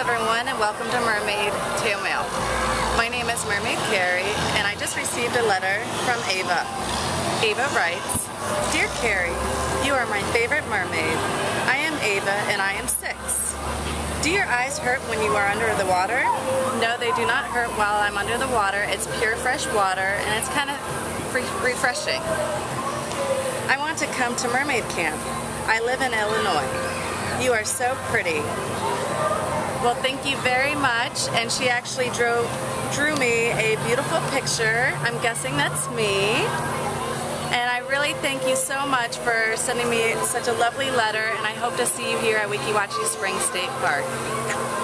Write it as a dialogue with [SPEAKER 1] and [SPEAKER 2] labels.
[SPEAKER 1] everyone and welcome to Mermaid Tail Mail. My name is Mermaid Karri and I just received a letter from Ava. Ava writes, Dear Karri, you are my favorite mermaid. I am Ava and I am six. Do your eyes hurt when you are under the water? No, they do not hurt while I'm under the water. It's pure fresh water and it's kind of refreshing. I want to come to mermaid camp. I live in Illinois. You are so pretty. Well, thank you very much. And she actually drew, drew me a beautiful picture. I'm guessing that's me. And I really thank you so much for sending me such a lovely letter, and I hope to see you here at Weeki Wachee Spring State Park.